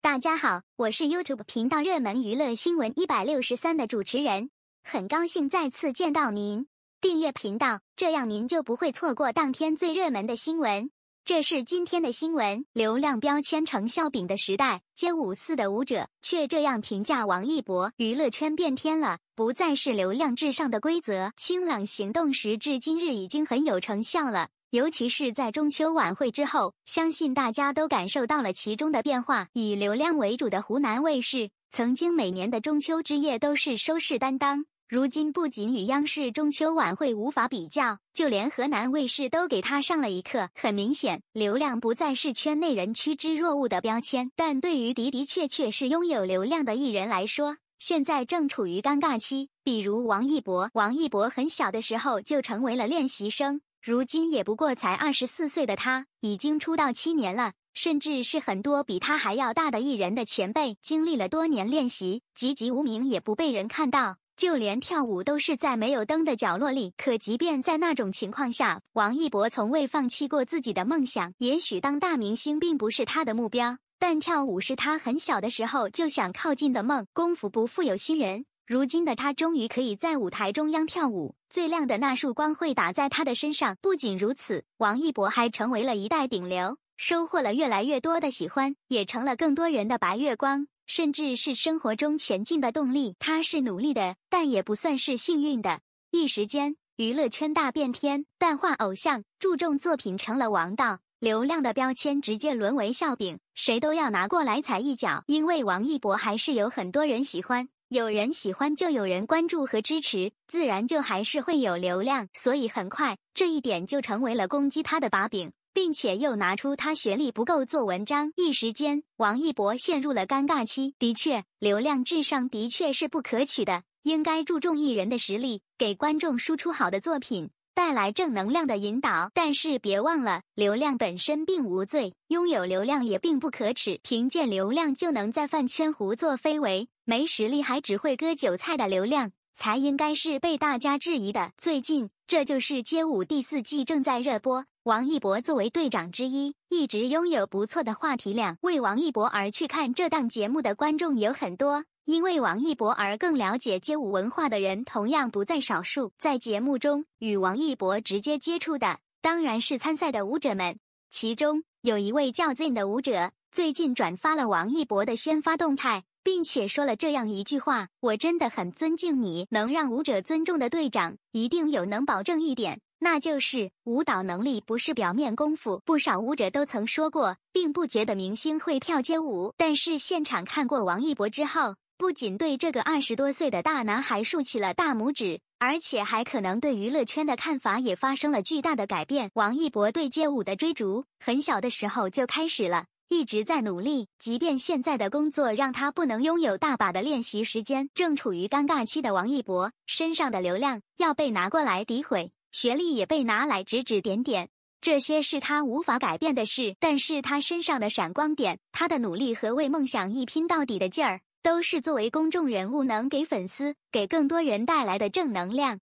大家好，我是 YouTube 频道热门娱乐新闻一百六十三的主持人，很高兴再次见到您。订阅频道，这样您就不会错过当天最热门的新闻。这是今天的新闻：流量标签成笑柄的时代，街舞四的舞者却这样评价王一博。娱乐圈变天了，不再是流量至上的规则。清朗行动时至今日已经很有成效了。尤其是在中秋晚会之后，相信大家都感受到了其中的变化。以流量为主的湖南卫视，曾经每年的中秋之夜都是收视担当，如今不仅与央视中秋晚会无法比较，就连河南卫视都给他上了一课。很明显，流量不再是圈内人趋之若鹜的标签，但对于的的确确是拥有流量的艺人来说，现在正处于尴尬期。比如王一博，王一博很小的时候就成为了练习生。如今也不过才二十四岁的他，已经出道七年了，甚至是很多比他还要大的艺人的前辈。经历了多年练习，籍籍无名也不被人看到，就连跳舞都是在没有灯的角落里。可即便在那种情况下，王一博从未放弃过自己的梦想。也许当大明星并不是他的目标，但跳舞是他很小的时候就想靠近的梦。功夫不负有心人。如今的他终于可以在舞台中央跳舞，最亮的那束光会打在他的身上。不仅如此，王一博还成为了一代顶流，收获了越来越多的喜欢，也成了更多人的白月光，甚至是生活中前进的动力。他是努力的，但也不算是幸运的。一时间，娱乐圈大变天，淡化偶像，注重作品成了王道，流量的标签直接沦为笑柄，谁都要拿过来踩一脚。因为王一博还是有很多人喜欢。有人喜欢，就有人关注和支持，自然就还是会有流量。所以很快，这一点就成为了攻击他的把柄，并且又拿出他学历不够做文章。一时间，王一博陷入了尴尬期。的确，流量至上的确是不可取的，应该注重艺人的实力，给观众输出好的作品。带来正能量的引导，但是别忘了，流量本身并无罪，拥有流量也并不可耻。凭借流量就能在饭圈胡作非为，没实力还只会割韭菜的流量，才应该是被大家质疑的。最近，《这就是街舞》第四季正在热播，王一博作为队长之一，一直拥有不错的话题量。为王一博而去看这档节目的观众有很多。因为王一博而更了解街舞文化的人同样不在少数，在节目中与王一博直接接触的当然是参赛的舞者们，其中有一位叫 Zen 的舞者，最近转发了王一博的宣发动态，并且说了这样一句话：“我真的很尊敬你，能让舞者尊重的队长，一定有能保证一点，那就是舞蹈能力不是表面功夫。”不少舞者都曾说过，并不觉得明星会跳街舞，但是现场看过王一博之后。不仅对这个二十多岁的大男孩竖起了大拇指，而且还可能对娱乐圈的看法也发生了巨大的改变。王一博对街舞的追逐，很小的时候就开始了，一直在努力。即便现在的工作让他不能拥有大把的练习时间，正处于尴尬期的王一博身上的流量要被拿过来诋毁，学历也被拿来指指点点，这些是他无法改变的事。但是他身上的闪光点，他的努力和为梦想一拼到底的劲儿。都是作为公众人物能给粉丝、给更多人带来的正能量。